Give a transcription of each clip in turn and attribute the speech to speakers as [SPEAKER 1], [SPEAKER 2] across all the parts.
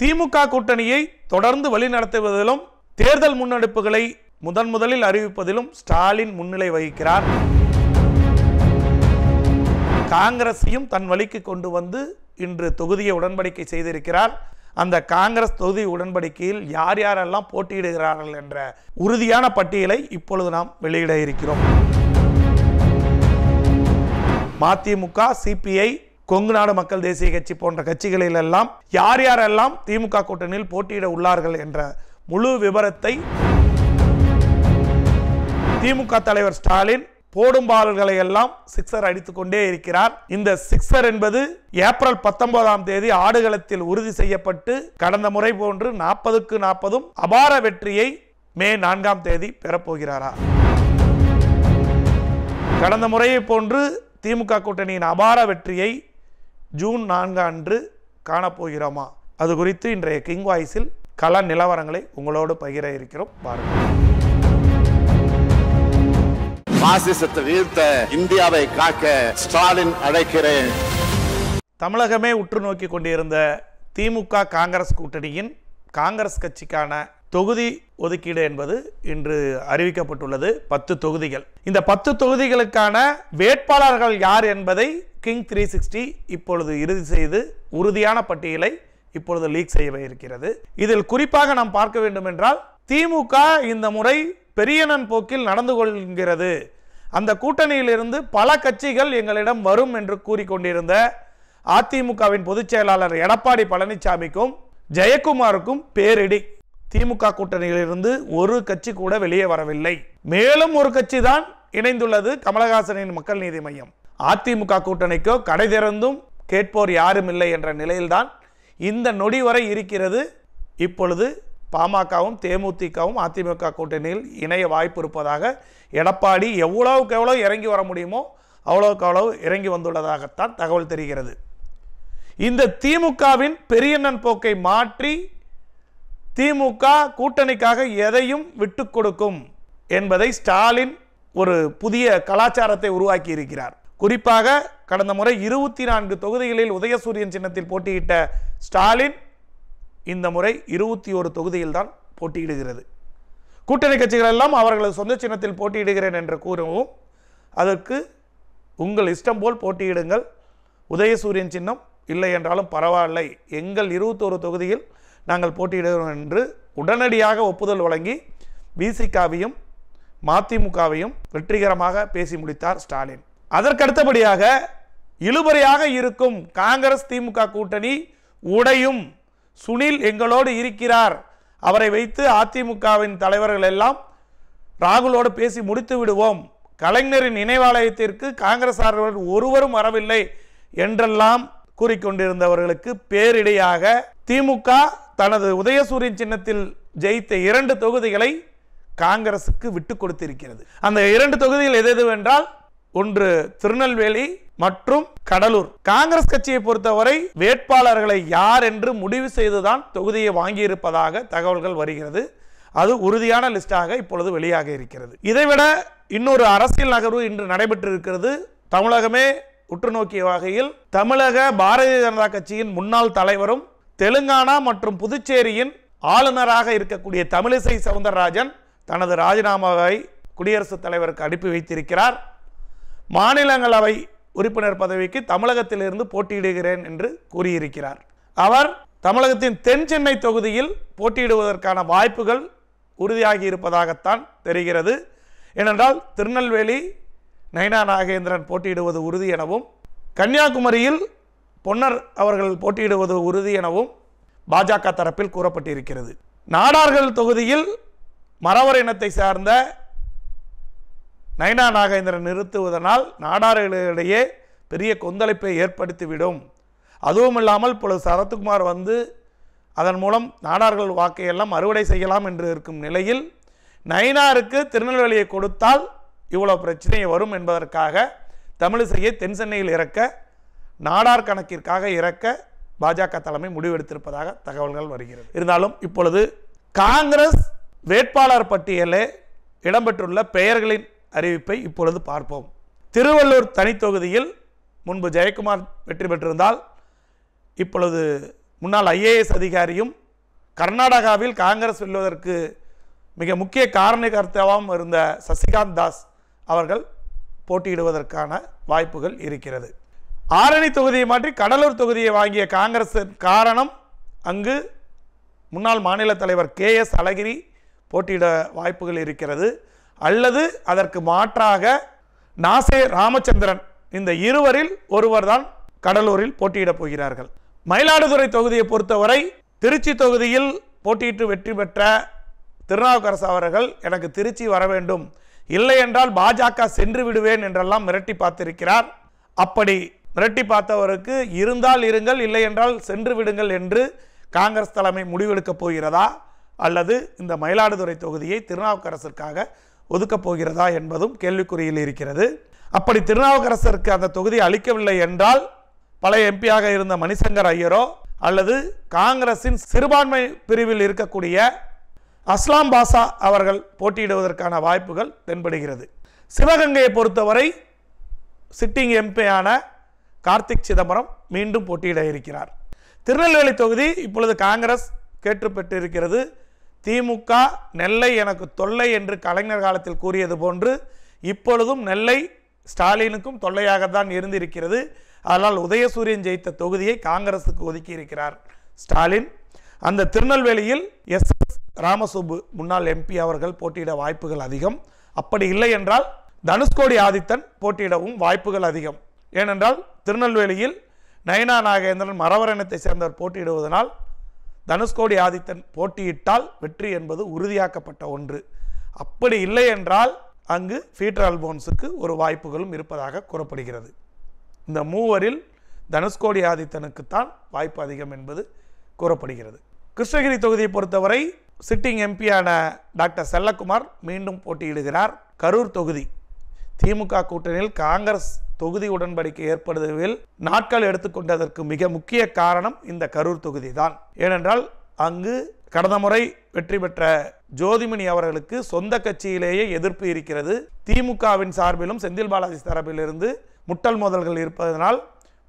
[SPEAKER 1] திமுக கூட்டணியை தொடர்ந்து வழிநடத்துவதிலும் தேர்தல் முன்னெடுப்புகளை முதன் முதலில் அறிவிப்பதிலும் ஸ்டாலின் முன்னிலை வகிக்கிறார். காங்கிரஸையும் தன் வழிக்கு கொண்டு வந்து இன்று தொகுதியை உடன்படிக்கை செய்திருக்கிறார். அந்த காங்கிரஸ் தொகுதி உடன்படிக்கையில் யார் யாரெல்லாம் போட்டியிடுகிறார்கள் என்ற உறுதியான பட்டியலை இப்பொழுது நாம் வெளியிட இருக்கிறோம். மதிமுக சிபிஐ கொங்கு நாடு மக்கள் தேசிய கட்சி போன்ற கட்சிகளில் எல்லாம் யார் யாரெல்லாம் திமுக கூட்டணியில் போட்டியிட உள்ளார்கள் என்ற முழு விவரத்தை திமுக தலைவர் ஸ்டாலின் போடும் பால்களை எல்லாம் சிக்ஸர் அடித்துக் கொண்டே இருக்கிறார். இந்த சிக்ஸர் என்பது ஏப்ரல் பத்தொன்பதாம் தேதி ஆடுகளத்தில் உறுதி செய்யப்பட்டு கடந்த முறை போன்று நாற்பதுக்கு நாற்பதும் அபார வெற்றியை மே நான்காம் தேதி பெறப்போகிறாரா? கடந்த முறையை போன்று திமுக கூட்டணியின் அபார வெற்றியை ஜூன் நான்கு அன்று காணப்போகிறோமா? அது குறித்து இன்றைய கிங் வாய்ஸில் கள நிலவரங்களை உங்களோடு பகிர இருக்கிறோம். பாருங்கள்
[SPEAKER 2] பாசிசத்தை வீழ்த்த இந்தியாவை காக்க ஸ்டாலின் அழைக்கிறேன்.
[SPEAKER 1] தமிழகமே உற்று நோக்கி கொண்டிருந்த திமுக காங்கிரஸ் கூட்டணியின் காங்கிரஸ் கட்சிக்கான தொகுதி ஒதுக்கீடு என்பது இன்று அறிவிக்கப்பட்டுள்ளது. பத்து தொகுதிகள். இந்த பத்து தொகுதிகளுக்கான வேட்பாளர்கள் யார் என்பதை கிங் த்ரீ சிக்ஸ்டி இப்பொழுது இறுதி செய்து உறுதியான பட்டியலை இப்பொழுது லீக் செய்ய இருக்கிறது இதில் குறிப்பாக நாம் பார்க்க வேண்டும் என்றால் திமுக இந்த முறை பெரியனன் போக்கில் நடந்து கொள்கிறது. அந்த கூட்டணியிலிருந்து பல கட்சிகள் எங்களிடம் வரும் என்று கூறிக்கொண்டிருந்த அதிமுகவின் பொதுச் செயலாளர் எடப்பாடி பழனிசாமிக்கும் ஜெயக்குமாருக்கும் பேரிடி. திமுக கூட்டணியிலிருந்து ஒரு கட்சி கூட வெளியே வரவில்லை. மேலும் ஒரு கட்சி தான் இணைந்துள்ளது கமலஹாசனின் மக்கள் நீதி மையம். அதிமுக கூட்டணிக்கோ கடை திறந்தும் கேட்போர் யாரும் இல்லை என்ற நிலையில்தான் இந்த நொடி வரை இருக்கிறது. இப்பொழுது பாமகவும் தேமுதிகவும் அதிமுக கூட்டணியில் இணைய வாய்ப்பு இருப்பதாக எடப்பாடி எவ்வளவுக்கு எவ்வளோ இறங்கி வர முடியுமோ அவ்வளோவுக்கு அவ்வளவு இறங்கி வந்துள்ளதாகத்தான் தகவல் தெரிகிறது. இந்த திமுகவின் பெரியண்ணன் போக்கை மாற்றி திமுக கூட்டணிக்காக எதையும் விட்டு கொடுக்கும் என்பதை ஸ்டாலின் ஒரு புதிய கலாச்சாரத்தை உருவாக்கி இருக்கிறார். குறிப்பாக கடந்த முறை இருபத்தி நான்கு தொகுதிகளில் உதயசூரியன் சின்னத்தில் போட்டியிட்ட ஸ்டாலின் இந்த முறை இருபத்தி ஒரு தொகுதியில் தான் போட்டியிடுகிறது. கூட்டணி கட்சிகள் எல்லாம் அவர்களது சொந்த சின்னத்தில் போட்டியிடுகிறேன் என்று கூறவும் அதற்கு உங்கள் இஷ்டம் போல் போட்டியிடுங்கள். உதயசூரியன் சின்னம் இல்லை என்றாலும் பரவாயில்லை. எங்கள் இருபத்தோரு தொகுதியில் நாங்கள் போட்டியிடுகிறோம் என்று உடனடியாக ஒப்புதல் வழங்கி பிசிகாவையும் மதிமுகவையும் வெற்றிகரமாக பேசி முடித்தார் ஸ்டாலின். அதற்கடுத்தபடியாக இழுபறையாக இருக்கும் காங்கிரஸ் திமுக கூட்டணி உடையும் சுனில் எங்களோடு இருக்கிறார். அவரை வைத்து அதிமுகவின் தலைவர்கள் எல்லாம் ராகுலோடு பேசி முடித்து விடுவோம். கலைஞரின் நினைவாலயத்திற்கு காங்கிரஸ் ஒருவரும் வரவில்லை என்றெல்லாம் கூறிக்கொண்டிருந்தவர்களுக்கு பேரிடையாக திமுக தனது உதயசூரியன் சின்னத்தில் ஜெயித்த இரண்டு தொகுதிகளை காங்கிரசுக்கு விட்டு கொடுத்திருக்கிறது. அந்த இரண்டு தொகுதிகள் எது எதுவென்றால் ஒன்று திருநெல்வேலி மற்றும் கடலூர். காங்கிரஸ் கட்சியை பொறுத்தவரை வேட்பாளர்களை யார் என்று முடிவு செய்துதான் தொகுதியை வாங்கியிருப்பதாக தகவல்கள் வருகிறது. அது உறுதியான லிஸ்டாக இப்பொழுது வெளியாக இருக்கிறது. இதைவிட இன்னொரு அரசியல் நகர்வு இன்று நடைபெற்றிருக்கிறது. தமிழகமே உற்று நோக்கிய வகையில் தமிழக பாரதிய ஜனதா கட்சியின் முன்னாள் தலைவரும் தெலுங்கானா மற்றும் புதுச்சேரியின் ஆளுநராக இருக்கக்கூடிய தமிழிசை சவுந்தரராஜன் தனது ராஜினாமாவை குடியரசுத் தலைவருக்கு அனுப்பி வைத்திருக்கிறார். மாநிலங்களவை உறுப்பினர் பதவிக்கு தமிழகத்திலிருந்து போட்டியிடுகிறேன் என்று கூறியிருக்கிறார். அவர் தமிழகத்தின் தென் சென்னை தொகுதியில் போட்டியிடுவதற்கான வாய்ப்புகள் உறுதியாகி இருப்பதாகத்தான் தெரிகிறது. ஏனென்றால் திருநெல்வேலி நயனா நாகேந்திரன் போட்டியிடுவது உறுதி எனவும் கன்னியாகுமரியில் பொன்னர் அவர்கள் போட்டியிடுவது உறுதி எனவும் பாஜக தரப்பில் கூறப்பட்டிருக்கிறது. நாடார்கள் தொகுதியில் மறவர் இனத்தை சார்ந்த நயனா நாகேந்திரன் நிறுத்துவதனால் நாடார்களிடையே பெரிய கொந்தளிப்பை ஏற்படுத்திவிடும். அதுவும் இல்லாமல் இப்பொழுது சரத்குமார் வந்து அதன் மூலம் நாடார்கள் வாக்கையெல்லாம் அறுவடை செய்யலாம் என்று இருக்கும் நிலையில் நயினாருக்கு திருநெல்வேலியை கொடுத்தால் இவ்வளோ பிரச்சனை வரும் என்பதற்காக தமிழிசையை தென் சென்னையில் இறக்க நாடார் கணக்கிற்காக இறக்க பாஜக தலைமை முடிவெடுத்திருப்பதாக தகவல்கள் வருகிறது. இருந்தாலும் இப்பொழுது காங்கிரஸ் வேட்பாளர் பட்டியலே இடம்பெற்றுள்ள பெயர்களின் அறிவிப்பை இப்பொழுது பார்ப்போம். திருவள்ளூர் தனி தொகுதியில் முன்பு ஜெயக்குமார் வெற்றி பெற்றிருந்தால் இப்பொழுது முன்னாள் ஐஏஎஸ் அதிகாரியும் கர்நாடகாவில் காங்கிரஸ் வெல்வதற்கு மிக முக்கிய காரணிகர்த்தாவும் இருந்த சசிகாந்த் தாஸ் அவர்கள் போட்டியிடுவதற்கான வாய்ப்புகள் இருக்கிறது. ஆரணி தொகுதியை மாற்றி கடலூர் தொகுதியை வாங்கிய காங்கிரஸ் காரணம் அங்கு முன்னாள் மாநில தலைவர் கே எஸ் அழகிரி போட்டியிட வாய்ப்புகள் இருக்கிறது. அல்லது அதற்கு மாற்றாக நாசே ராமச்சந்திரன் இந்த இருவரில் ஒருவர் தான் கடலூரில் போட்டியிடப் போகிறார்கள். மயிலாடுதுறை தொகுதியை பொறுத்தவரை திருச்சி தொகுதியில் போட்டியிட்டு வெற்றி பெற்ற திருநாவுக்கரசு அவர்கள் எனக்கு திருச்சி வர வேண்டும். இல்லை என்றால் பாஜக சென்று விடுவேன் என்றெல்லாம் மிரட்டி பார்த்திருக்கிறார். அப்படி மிரட்டி பார்த்தவருக்கு இருந்தால் இருங்கள் இல்லை என்றால் சென்று விடுங்கள் என்று காங்கிரஸ் தலைமை முடிவெடுக்கப் போகிறதா? அல்லது இந்த மயிலாடுதுறை தொகுதியை திருநாவுக்கரசிற்காக ஒதுக்கப் போகிறதா என்பதும் கேள்விக்குறியில் இருக்கிறது. அப்படி திருநாவுக்கரசருக்கு அந்த தொகுதி அளிக்கவில்லை என்றால் பழைய எம்பியாக இருந்த மணிசங்கர் ஐயரோ அல்லது காங்கிரசின் சிறுபான்மை பிரிவில் இருக்கக்கூடிய அஸ்லாம் பாஷா அவர்கள் போட்டியிடுவதற்கான வாய்ப்புகள் தென்படுகிறது. சிவகங்கையை பொறுத்தவரை சிட்டிங் எம்பியான கார்த்திக் சிதம்பரம் மீண்டும் போட்டியிட இருக்கிறார். திருநெல்வேலி தொகுதி இப்பொழுது காங்கிரஸ் கேட்டு பெற்றிருக்கிறது திமுக நெல்லை எனக்கு தொல்லை என்று கலைஞர் காலத்தில் கூறியது போன்று இப்பொழுதும் நெல்லை ஸ்டாலினுக்கும் தொல்லையாகத்தான் இருந்திருக்கிறது. அதனால் உதயசூரியன் ஜெயித்த தொகுதியை காங்கிரசுக்கு ஒதுக்கி இருக்கிறார் ஸ்டாலின். அந்த திருநெல்வேலியில் எஸ் எஸ் ராமசுப்பு முன்னாள் எம்பி அவர்கள் போட்டியிட வாய்ப்புகள் அதிகம். அப்படி இல்லை என்றால் தனுஷ்கோடி ஆதித்தன் போட்டியிடவும் வாய்ப்புகள் அதிகம். ஏனென்றால் திருநெல்வேலியில் நயனா நாகேந்திரன் மரவரணத்தை சேர்ந்தவர் போட்டியிடுவதனால் தனுஷ்கோடி ஆதித்தன் போட்டியிட்டால் வெற்றி என்பது உறுதியாக்கப்பட்ட ஒன்று. அப்படி இல்லை என்றால் அங்கு ஃபீட்டர் அல்போன்ஸுக்கு ஒரு வாய்ப்புகளும் இருப்பதாக கூறப்படுகிறது. இந்த மூவரில் தனுஷ்கோடி ஆதித்தனுக்குத்தான் வாய்ப்பு அதிகம் என்பது கூறப்படுகிறது. கிருஷ்ணகிரி தொகுதியை பொறுத்தவரை சிட்டிங் எம்பியான டாக்டர் செல்லக்குமார் மீண்டும் போட்டியிடுகிறார். கரூர் தொகுதி திமுக கூட்டணியில் காங்கிரஸ் தொகுதி உடன்படிக்கை ஏற்படுவதில் நாட்கள் எடுத்துக்கொண்டதற்கு மிக முக்கிய காரணம் இந்த கரூர் தொகுதி தான் ஏனென்றால் அங்கு கடந்த முறை வெற்றி பெற்ற ஜோதிமணி அவர்களுக்கு சொந்த கட்சியிலேயே எதிர்ப்பு இருக்கிறது. திமுகவின் சார்பிலும் செந்தில் பாலாஜி தரப்பிலிருந்து முட்டல் மோதல்கள் இருப்பதனால்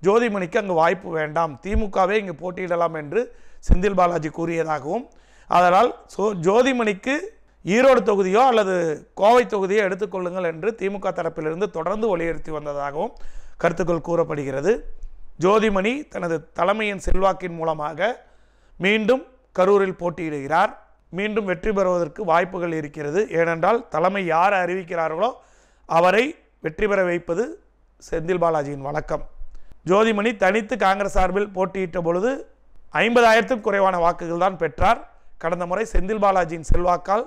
[SPEAKER 1] ஜோதிமணிக்கு அங்கு வாய்ப்பு வேண்டாம். திமுகவே இங்கு போட்டியிடலாம் என்று செந்தில் பாலாஜி கூறியதாகவும் அதனால் சோ ஜோதிமணிக்கு ஈரோடு தொகுதியோ அல்லது கோவை தொகுதியோ எடுத்துக்கொள்ளுங்கள் என்று திமுக தரப்பிலிருந்து தொடர்ந்து வலியுறுத்தி வந்ததாகவும் கருத்துக்கள் கூறப்படுகிறது. ஜோதிமணி தனது தலைமையின் செல்வாக்கின் மூலமாக மீண்டும் கரூரில் போட்டியிடுகிறார். மீண்டும் வெற்றி பெறுவதற்கு வாய்ப்புகள் இருக்கிறது. ஏனென்றால் தலைமை யார் அறிவிக்கிறார்களோ அவரை வெற்றி பெற வைப்பது செந்தில் பாலாஜியின் வழக்கம். ஜோதிமணி தனித்து காங்கிரஸ் சார்பில் போட்டியிட்ட பொழுது ஐம்பதாயிரத்துக்கும் குறைவான வாக்குகள் தான் பெற்றார். கடந்த முறை செந்தில் பாலாஜியின் செல்வாக்கால்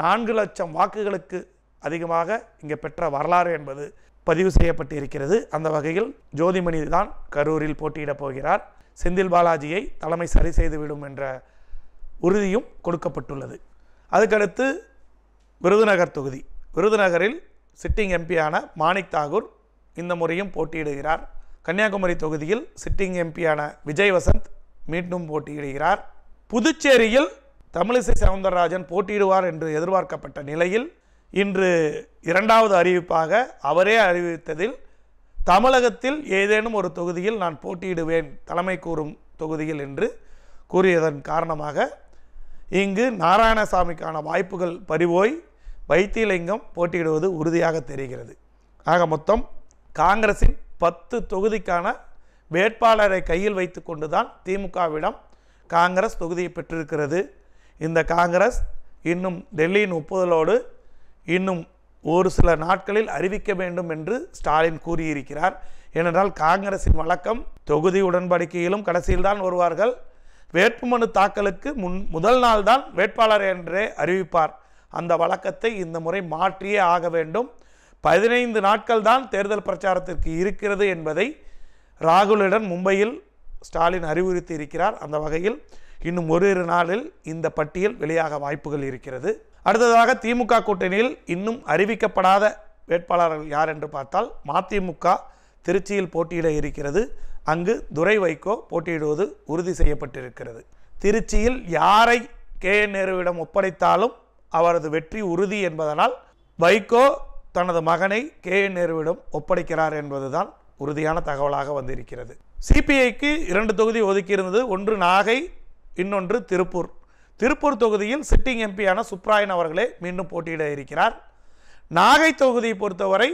[SPEAKER 1] நான்கு லட்சம் வாக்குகளுக்கு அதிகமாக இங்கே பெற்ற வரலாறு என்பது பதிவு செய்யப்பட்டிருக்கிறது. அந்த வகையில் ஜோதிமணி தான் கரூரில் போட்டியிடப் போகிறார். செந்தில் பாலாஜியை தலைமை சரி செய்துவிடும் என்ற உறுதியும் கொடுக்கப்பட்டுள்ளது. அதுக்கடுத்து விருதுநகர் தொகுதி. விருதுநகரில் சிட்டிங் எம்பியான மாணிக் தாகூர் இந்த முறையும் போட்டியிடுகிறார். கன்னியாகுமரி தொகுதியில் சிட்டிங் எம்பியான விஜய் வசந்த் மீண்டும் போட்டியிடுகிறார். புதுச்சேரியில் தமிழிசை சவுந்தரராஜன் போட்டியிடுவார் என்று எதிர்பார்க்கப்பட்ட நிலையில் இன்று இரண்டாவது அறிவிப்பாக அவரே அறிவித்ததில் தமிழகத்தில் ஏதேனும் ஒரு தொகுதியில் நான் போட்டியிடுவேன் தலைமை கூறும் தொகுதியில் என்று கூறியதன் காரணமாக இங்கு நாராயணசாமிக்கான வாய்ப்புகள் பறிவோய் வைத்தியலிங்கம் போட்டியிடுவது உறுதியாக தெரிகிறது. ஆக மொத்தம் காங்கிரசின் பத்து தொகுதிக்கான வேட்பாளரை கையில் வைத்து கொண்டுதான் திமுகவிடம் காங்கிரஸ் தொகுதியை பெற்றிருக்கிறது. இந்த காங்கிரஸ் இன்னும் டெல்லியின் ஒப்புதலோடு இன்னும் ஒரு சில நாட்களில் அறிவிக்க வேண்டும் என்று ஸ்டாலின் கூறியிருக்கிறார். ஏனென்றால் காங்கிரசின் வழக்கம் தொகுதி உடன்படிக்கையிலும் கடைசியில் தான் வருவார்கள். வேட்புமனு தாக்கலுக்கு முன் முதல் நாள்தான் வேட்பாளர் என்றே அறிவிப்பார். அந்த வழக்கத்தை இந்த முறை மாற்றியே ஆக வேண்டும். பதினைந்து நாட்கள் தான் தேர்தல் பிரச்சாரத்திற்கு இருக்கிறது என்பதை ராகுலிடம் மும்பையில் ஸ்டாலின் அறிவுறுத்தி இருக்கிறார் அந்த வகையில் இன்னும் ஓரிரு நாளில் இந்த பட்டியல் வெளியாக வாய்ப்புகள் இருக்கிறது. அடுத்ததாக திமுக கூட்டணியில் இன்னும் அறிவிக்கப்படாத வேட்பாளர்கள் யார் என்று பார்த்தால் மதிமுக திருச்சியில் போட்டியிட இருக்கிறது. அங்கு துரை வைகோ போட்டியிடுவது உறுதி செய்யப்பட்டிருக்கிறது. திருச்சியில் யாரை கே. என். நேருவிடம் ஒப்படைத்தாலும் அவரது வெற்றி உறுதி என்பதனால் வைகோ தனது மகனை கே. என். நேருவிடம் ஒப்படைக்கிறார் என்பதுதான் உறுதியான தகவலாக வந்திருக்கிறது. சிபிஐக்கு இரண்டு தொகுதி ஒதுக்கியிருந்தது. ஒன்று நாகை இன்னொன்று திருப்பூர். திருப்பூர் தொகுதியில் சிட்டிங் எம்பியான சுப்ராயன் அவர்களே மீண்டும் போட்டியிட இருக்கிறார். நாகை தொகுதியை பொறுத்தவரை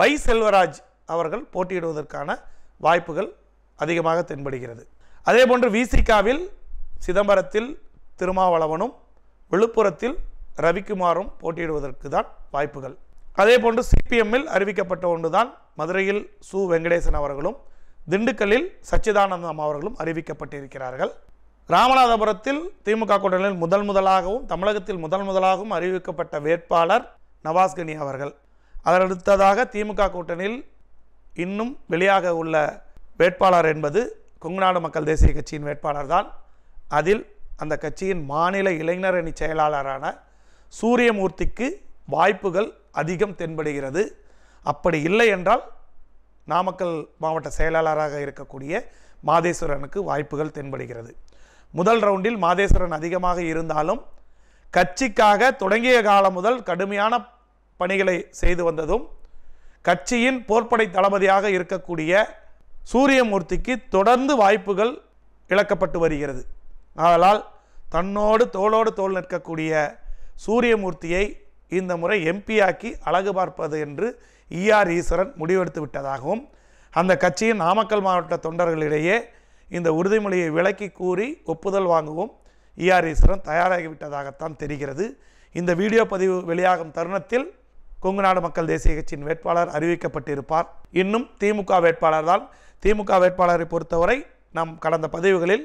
[SPEAKER 1] வை செல்வராஜ் அவர்கள் போட்டியிடுவதற்கான வாய்ப்புகள் அதிகமாக தென்படுகிறது. அதேபோன்று விசிகாவில் சிதம்பரத்தில் திருமாவளவனும் விழுப்புரத்தில் ரவிக்குமாரும் போட்டியிடுவதற்கு தான் வாய்ப்புகள். அதேபோன்று சிபிஎம்மில் அறிவிக்கப்பட்ட ஒன்றுதான் மதுரையில் சு வெங்கடேசன் அவர்களும் திண்டுக்கல்லில் சச்சிதானந்தம் அவர்களும் அறிவிக்கப்பட்டிருக்கிறார்கள். ராமநாதபுரத்தில் திமுக கூட்டணியில் முதல் முதலாகவும் தமிழகத்தில் முதல் முதலாகவும் அறிவிக்கப்பட்ட வேட்பாளர் நவாஸ்கனி அவர்கள். அதனடுத்ததாக திமுக கூட்டணியில் இன்னும் வெளியாக உள்ள வேட்பாளர் என்பது கொங்குநாடு மக்கள் தேசிய கட்சியின் வேட்பாளர் தான். அதில் அந்த கட்சியின் மாநில இளைஞர் அணி செயலாளரான சூரியமூர்த்திக்கு வாய்ப்புகள் அதிகம் தென்படுகிறது. அப்படி இல்லை என்றால் நாமக்கல் மாவட்ட செயலாளராக இருக்கக்கூடிய மாதேஸ்வரனுக்கு வாய்ப்புகள் தென்படுகிறது. முதல் ரவுண்டில் மாதேஸ்வரன் அதிகமாக இருந்தாலும் கட்சிக்காக தொடங்கிய காலம் முதல் கடுமையான பணிகளை செய்து வந்ததும் கட்சியின் போர்ப்படை தளபதியாக இருக்கக்கூடிய சூரியமூர்த்திக்கு தொடர்ந்து வாய்ப்புகள் இழக்கப்பட்டு வருகிறது. ஆதலால் தன்னோடு தோளோடு தோள் நிற்கக்கூடிய சூரியமூர்த்தியை இந்த முறை எம்பியாக்கி அழகு பார்ப்பது என்று இஆர் ஈஸ்வரன் முடிவெடுத்து விட்டதாகவும் அந்த கட்சியின் நாமக்கல் மாவட்ட தொண்டர்களிடையே இந்த உறுதிமொழியை விலக்கி கூறி ஒப்புதல் வாங்கவும். இஆர் ஈஸ்வரன் தயாராகிவிட்டதாகத்தான் தெரிகிறது. இந்த வீடியோ பதிவு வெளியாகும் தருணத்தில் கொங்குநாடு மக்கள் தேசிய கட்சியின் வேட்பாளர் அறிவிக்கப்பட்டிருப்பார். இன்னும் திமுக வேட்பாளர் தான். திமுக வேட்பாளரை பொறுத்தவரை நம் கடந்த பதிவுகளில்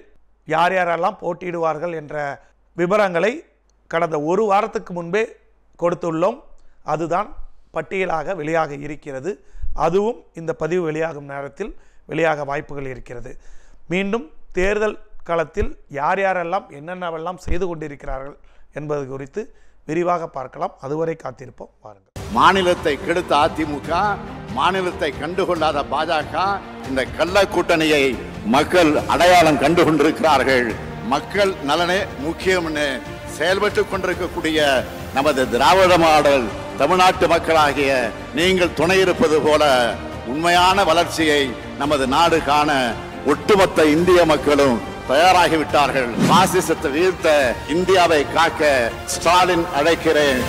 [SPEAKER 1] யார் யாரெல்லாம் போட்டியிடுவார்கள் என்ற விவரங்களை கடந்த ஒரு வாரத்துக்கு முன்பே கொடுத்துள்ளோம். அதுதான் பட்டியலாக வெளியாக இருக்கிறது. அதுவும் இந்த பதிவு வெளியாகும் நேரத்தில் வெளியாக வாய்ப்புகள் இருக்கிறது. மீண்டும் தேர்தல் களத்தில் யார் யாரெல்லாம் என்னென்னவெல்லாம் செய்து கொண்டிருக்கிறார்கள் என்பது குறித்து விரிவாக பார்க்கலாம். அதுவரை காத்திருப்போம். வாருங்கள்.
[SPEAKER 2] மாநிலத்தை கெடுத்த அதிமுக மாநிலத்தை கண்டுகொள்ளாத பாஜக இந்த கள்ள கூட்டணியை மக்கள் அடையாளம் கண்டு கொண்டிருக்கிறார்கள் மக்கள் நலனே முக்கியம்னு செயல்பட்டு கொண்டிருக்கக்கூடிய நமது திராவிட மாடல் தமிழ்நாட்டு மக்களாகிய நீங்கள் துணை இருப்பது போல உண்மையான வளர்ச்சியை நமது நாடு காண ஒட்டுமொத்த இந்திய மக்களும் தயாராகிவிட்டார்கள். பாசிசத்தை வீழ்த்த இந்தியாவை காக்க ஸ்டாலின் அழைக்கிறேன்.